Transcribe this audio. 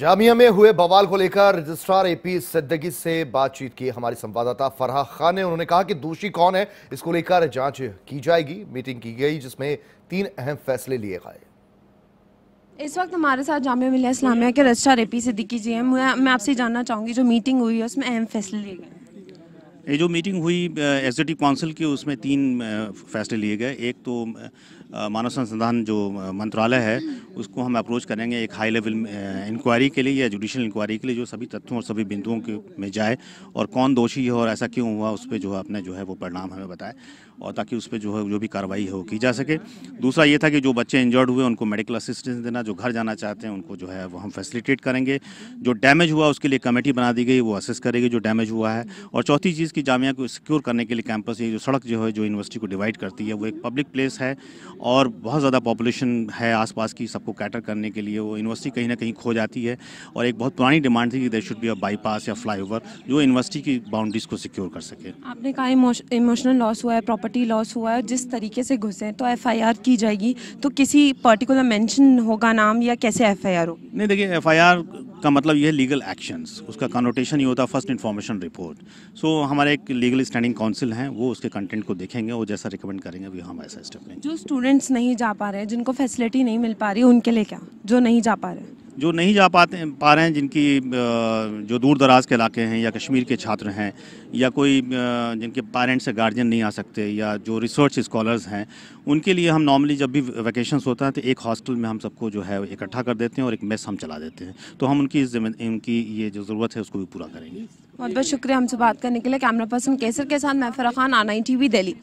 जामिया में हुए बवाल को लेकर रजिस्ट्रार एपी सिद्दगी से बातचीत की हमारी संवाददाता फरहा खान ने। उन्होंने कहा कि दोषी कौन है, इसको लेकर जाँच की जाएगी। मीटिंग की गई, जिसमें तीन अहम फैसले लिए गए। इस वक्त हमारे साथ जामिया मिलिया इस्लामिया के रजिस्ट्रार एपी सिद्दीकी जी हैं। मैं मैं आपसे जानना चाहूँगी, जो मीटिंग हुई है, उसमें अहम फैसले लिए गए ये जो मीटिंग हुई एस काउंसिल की, उसमें तीन फैसले लिए गए। एक तो मानव संसाधन जो मंत्रालय है, उसको हम अप्रोच करेंगे एक हाई लेवल इंक्वायरी के लिए या जुडिशल इंक्वायरी के लिए, जो सभी तथ्यों और सभी बिंदुओं के, में जाए और कौन दोषी है और ऐसा क्यों हुआ, उस पर जो है अपने जो है वो परिणाम हमें बताए और ताकि उस पर जो है, जो भी कार्रवाई है वो की जा सके। दूसरा ये था कि जो बच्चे इंजर्ड हुए, उनको मेडिकल असिस्टेंस देना, जो घर जाना चाहते हैं, उनको जो है वो हम फैसिलिटेट करेंगे। जो डैमेज हुआ, उसके लिए कमेटी बना दी गई, वो असेस करेगी, जो डैमेज हुआ है। और चौथी चीज़ की जामिया को सिक्योर करने के लिए कैंपस ये जो सड़क जो है जो यूनिवर्सिटी को डिवाइड करती है वो एक पब्लिक प्लेस है और बहुत ज़्यादा पॉपुलेशन है आसपास की सबको कैटर करने के लिए। वो यूनिवर्सिटी कहीं ना कहीं खो जाती है और एक बहुत पुरानी डिमांड थी कि there should be a bypass या फ्लाईओवर जो यूनिवर्सिटी की बाउंड्रीज को सिक्योर कर सके। आपने कहा इमोशनल लॉस हुआ है प्रॉपर्टी लॉस हुआ है जिस तरीके से घुसे हैं, तो एफआईआर की जाएगी। तो किसी पर्टिकुलर मैंशन होगा नाम या कैसे एफआईआर होगी नहीं देखिए एफआईआर का मतलब ये है लीगल एक्शंस उसका कनोटेशन ये होता है फ़र्स्ट इन्फॉर्मेशन रिपोर्ट सो हमारे एक लीगल स्टैंडिंग काउंसिल हैं, वो उसके कंटेंट को देखेंगे, वो जैसा रिकमेंड करेंगे भी हम ऐसा स्टेप लेंगे। जो स्टूडेंट्स नहीं जा पा रहे, जिनको फैसिलिटी नहीं मिल पा रही, उनके लिए क्या? जो नहीं जा पा रहे। जो नहीं जा पाते, पा रहे हैं, जिनकी जो दूर दराज के इलाके हैं या कश्मीर के छात्र हैं या कोई जिनके पेरेंट्स या गार्जियन नहीं आ सकते या जो रिसर्च स्कॉलर्स हैं, उनके लिए हम नॉर्मली जब भी वैकेशंस होता है तो एक हॉस्टल में हम सबको जो है इकट्ठा कर देते हैं और एक मेस हम चला देते हैं। तो हम उनकी उनकी ये जो ज़रूरत है उसको भी पूरा करेंगे। बहुत बहुत शुक्रिया हमसे बात करने के लिए। कैमरा पर्सन केसर के साथ मैं फरा खान आना टी वी दिल्ली।